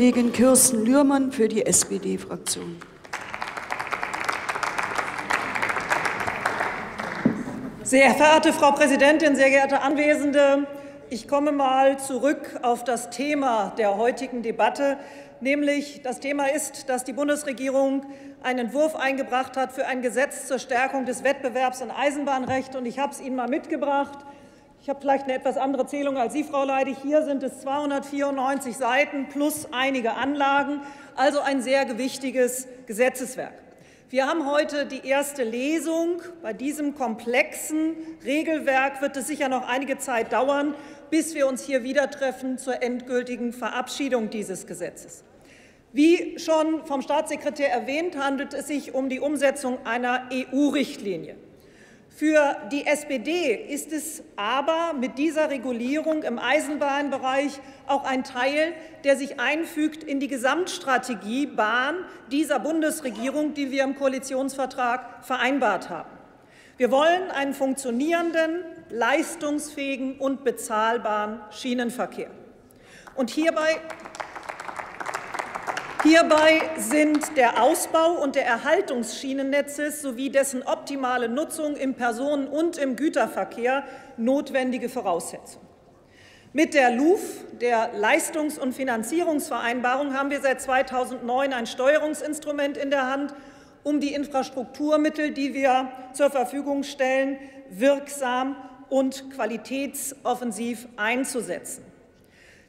Kollegin Kirsten Lührmann für die SPD-Fraktion. Sehr verehrte Frau Präsidentin, sehr geehrte Anwesende! Ich komme mal zurück auf das Thema der heutigen Debatte, nämlich das Thema ist, dass die Bundesregierung einen Entwurf eingebracht hat für ein Gesetz zur Stärkung des Wettbewerbs im Eisenbahnrecht. Und ich habe es Ihnen mal mitgebracht. Ich habe vielleicht eine etwas andere Zählung als Sie, Frau Leidig. Hier sind es 294 Seiten plus einige Anlagen, also ein sehr gewichtiges Gesetzeswerk. Wir haben heute die erste Lesung. Bei diesem komplexen Regelwerk wird es sicher noch einige Zeit dauern, bis wir uns hier wieder treffen zur endgültigen Verabschiedung dieses Gesetzes. Wie schon vom Staatssekretär erwähnt, handelt es sich um die Umsetzung einer EU-Richtlinie. Für die SPD ist es aber mit dieser Regulierung im Eisenbahnbereich auch ein Teil, der sich einfügt in die Gesamtstrategie Bahn dieser Bundesregierung, die wir im Koalitionsvertrag vereinbart haben. Wir wollen einen funktionierenden, leistungsfähigen und bezahlbaren Schienenverkehr. Und hierbei Hierbei sind der Ausbau und der Erhaltung des Schienennetzes sowie dessen optimale Nutzung im Personen- und im Güterverkehr notwendige Voraussetzungen. Mit der LUF, der Leistungs- und Finanzierungsvereinbarung, haben wir seit 2009 ein Steuerungsinstrument in der Hand, um die Infrastrukturmittel, die wir zur Verfügung stellen, wirksam und qualitätsoffensiv einzusetzen.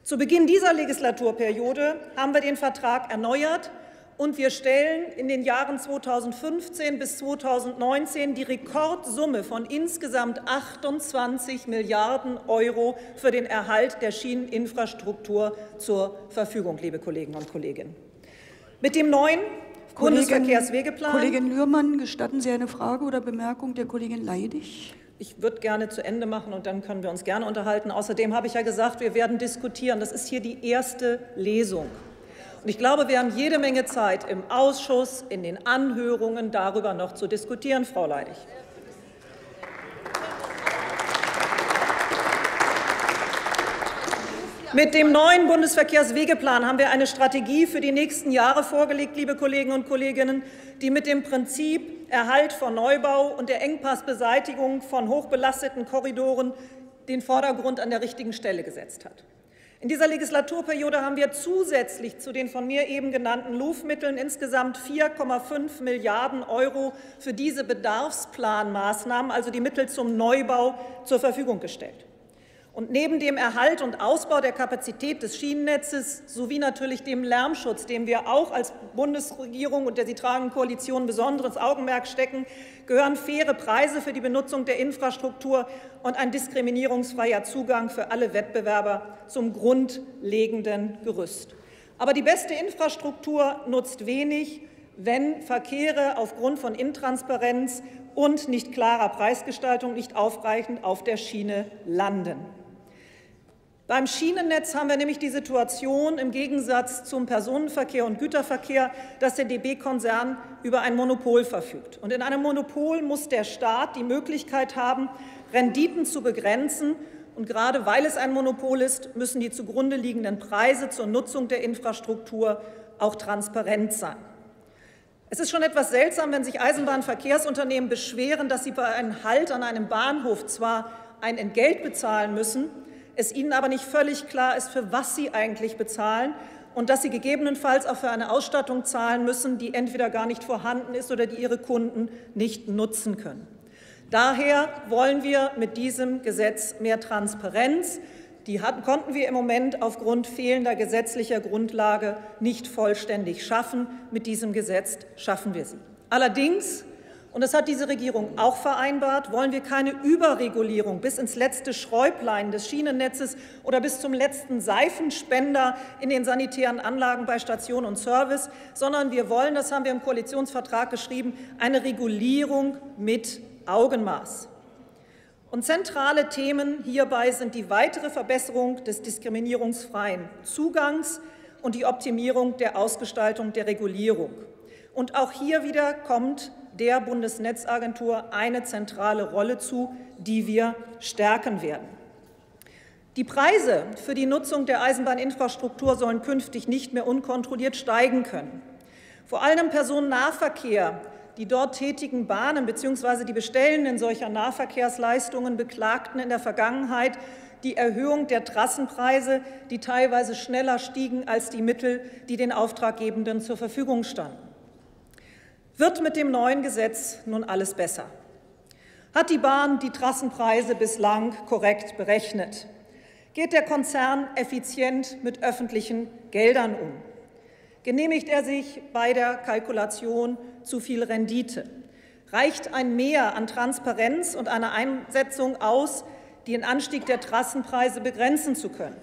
Zu Beginn dieser Legislaturperiode haben wir den Vertrag erneuert und wir stellen in den Jahren 2015 bis 2019 die Rekordsumme von insgesamt 28 Milliarden Euro für den Erhalt der Schieneninfrastruktur zur Verfügung, liebe Kolleginnen und Kollegen. Mit dem neuen Kollegin, Bundesverkehrswegeplan. Kollegin Lührmann, gestatten Sie eine Frage oder Bemerkung der Kollegin Leidig? Ich würde gerne zu Ende machen und dann können wir uns gerne unterhalten. Außerdem habe ich ja gesagt, wir werden diskutieren. Das ist hier die erste Lesung. Und ich glaube, wir haben jede Menge Zeit im Ausschuss, in den Anhörungen darüber noch zu diskutieren, Frau Leidig. Mit dem neuen Bundesverkehrswegeplan haben wir eine Strategie für die nächsten Jahre vorgelegt, liebe Kollegen und Kolleginnen, die mit dem Prinzip Erhalt von Neubau und der Engpassbeseitigung von hochbelasteten Korridoren den Vordergrund an der richtigen Stelle gesetzt hat. In dieser Legislaturperiode haben wir zusätzlich zu den von mir eben genannten LUF-Mitteln insgesamt 4,5 Milliarden Euro für diese Bedarfsplanmaßnahmen, also die Mittel zum Neubau, zur Verfügung gestellt. Und neben dem Erhalt und Ausbau der Kapazität des Schienennetzes sowie natürlich dem Lärmschutz, dem wir auch als Bundesregierung und der sie tragenden Koalition besonderes Augenmerk stecken, gehören faire Preise für die Benutzung der Infrastruktur und ein diskriminierungsfreier Zugang für alle Wettbewerber zum grundlegenden Gerüst. Aber die beste Infrastruktur nutzt wenig, wenn Verkehre aufgrund von Intransparenz und nicht klarer Preisgestaltung nicht aufreichend auf der Schiene landen. Beim Schienennetz haben wir nämlich die Situation im Gegensatz zum Personenverkehr und Güterverkehr, dass der DB-Konzern über ein Monopol verfügt. Und in einem Monopol muss der Staat die Möglichkeit haben, Renditen zu begrenzen. Und gerade weil es ein Monopol ist, müssen die zugrunde liegenden Preise zur Nutzung der Infrastruktur auch transparent sein. Es ist schon etwas seltsam, wenn sich Eisenbahnverkehrsunternehmen beschweren, dass sie bei einem Halt an einem Bahnhof zwar ein Entgelt bezahlen müssen, es ihnen aber nicht völlig klar ist, für was sie eigentlich bezahlen und dass sie gegebenenfalls auch für eine Ausstattung zahlen müssen, die entweder gar nicht vorhanden ist oder die ihre Kunden nicht nutzen können. Daher wollen wir mit diesem Gesetz mehr Transparenz. Die hatten, konnten wir im Moment aufgrund fehlender gesetzlicher Grundlage nicht vollständig schaffen. Mit diesem Gesetz schaffen wir sie. Allerdings und das hat diese Regierung auch vereinbart, wollen wir keine Überregulierung bis ins letzte Schräublein des Schienennetzes oder bis zum letzten Seifenspender in den sanitären Anlagen bei Station und Service, sondern wir wollen, das haben wir im Koalitionsvertrag geschrieben, eine Regulierung mit Augenmaß. Und zentrale Themen hierbei sind die weitere Verbesserung des diskriminierungsfreien Zugangs und die Optimierung der Ausgestaltung der Regulierung. Und auch hier wieder kommt der Bundesnetzagentur eine zentrale Rolle zu, die wir stärken werden. Die Preise für die Nutzung der Eisenbahninfrastruktur sollen künftig nicht mehr unkontrolliert steigen können. Vor allem im Personennahverkehr die dort tätigen Bahnen bzw. die Bestellenden solcher Nahverkehrsleistungen beklagten in der Vergangenheit die Erhöhung der Trassenpreise, die teilweise schneller stiegen als die Mittel, die den Auftraggebenden zur Verfügung standen. Wird mit dem neuen Gesetz nun alles besser? Hat die Bahn die Trassenpreise bislang korrekt berechnet? Geht der Konzern effizient mit öffentlichen Geldern um? Genehmigt er sich bei der Kalkulation zu viel Rendite? Reicht ein Mehr an Transparenz und einer Einsetzung aus, den Anstieg der Trassenpreise begrenzen zu können?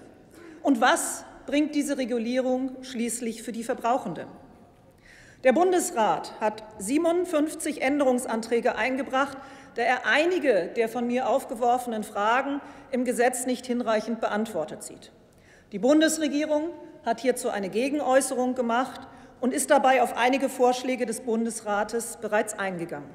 Und was bringt diese Regulierung schließlich für die Verbrauchenden? Der Bundesrat hat 57 Änderungsanträge eingebracht, da er einige der von mir aufgeworfenen Fragen im Gesetz nicht hinreichend beantwortet sieht. Die Bundesregierung hat hierzu eine Gegenäußerung gemacht und ist dabei auf einige Vorschläge des Bundesrates bereits eingegangen.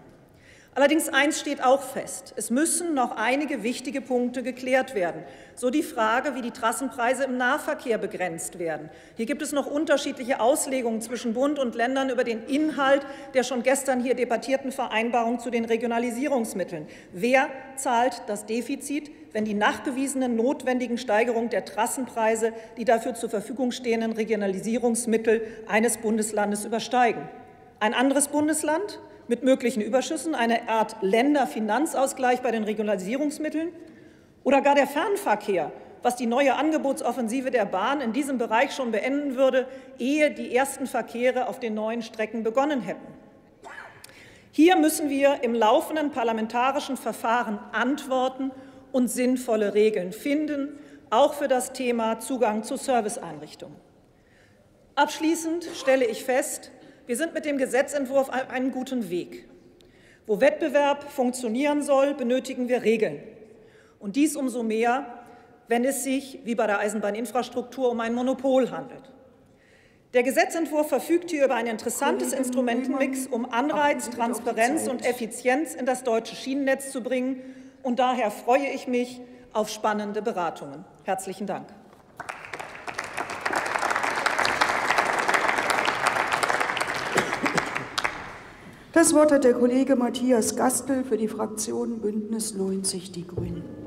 Allerdings eins steht auch fest. Es müssen noch einige wichtige Punkte geklärt werden. So die Frage, wie die Trassenpreise im Nahverkehr begrenzt werden. Hier gibt es noch unterschiedliche Auslegungen zwischen Bund und Ländern über den Inhalt der schon gestern hier debattierten Vereinbarung zu den Regionalisierungsmitteln. Wer zahlt das Defizit, wenn die nachgewiesenen notwendigen Steigerungen der Trassenpreise die dafür zur Verfügung stehenden Regionalisierungsmittel eines Bundeslandes übersteigen? Ein anderes Bundesland? Mit möglichen Überschüssen, eine Art Länderfinanzausgleich bei den Regionalisierungsmitteln oder gar der Fernverkehr, was die neue Angebotsoffensive der Bahn in diesem Bereich schon beenden würde, ehe die ersten Verkehre auf den neuen Strecken begonnen hätten. Hier müssen wir im laufenden parlamentarischen Verfahren antworten und sinnvolle Regeln finden, auch für das Thema Zugang zu Serviceeinrichtungen. Abschließend stelle ich fest, wir sind mit dem Gesetzentwurf auf einem guten Weg. Wo Wettbewerb funktionieren soll, benötigen wir Regeln. Und dies umso mehr, wenn es sich, wie bei der Eisenbahninfrastruktur, um ein Monopol handelt. Der Gesetzentwurf verfügt hier über ein interessantes Instrumentenmix, um Anreiz, Transparenz und Effizienz in das deutsche Schienennetz zu bringen. Und daher freue ich mich auf spannende Beratungen. Herzlichen Dank. Das Wort hat der Kollege Matthias Gastel für die Fraktion Bündnis 90 Die Grünen.